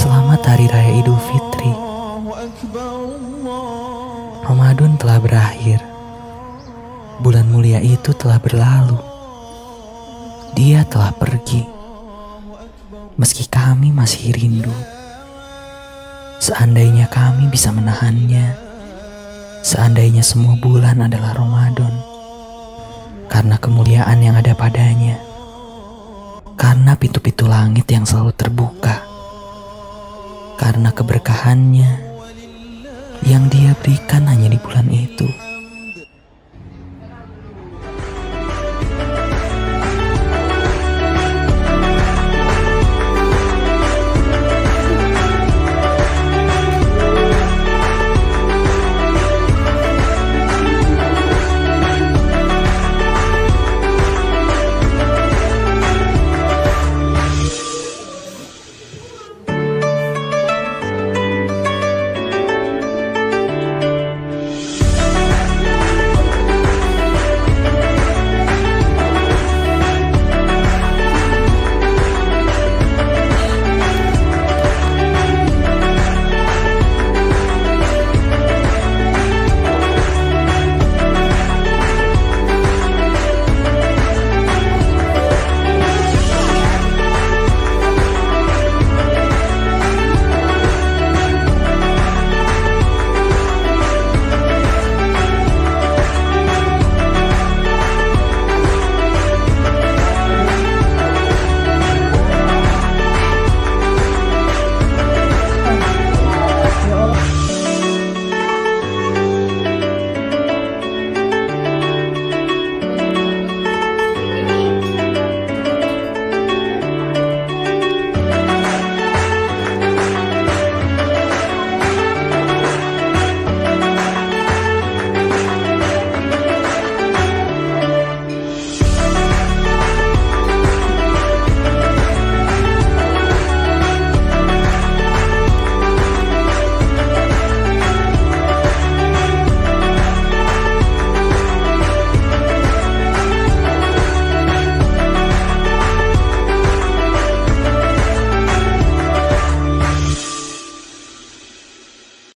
Selamat Hari Raya Idul Fitri. Ramadan telah berakhir. Bulan mulia itu telah berlalu. Dia telah pergi. Meski kami masih rindu. Seandainya kami bisa menahannya. Seandainya semua bulan adalah Ramadan. Karena kemuliaan yang ada padanya. Karena pintu-pintu langit yang selalu terbuka karena keberkahannya yang dia berikan hanya di bulan itu.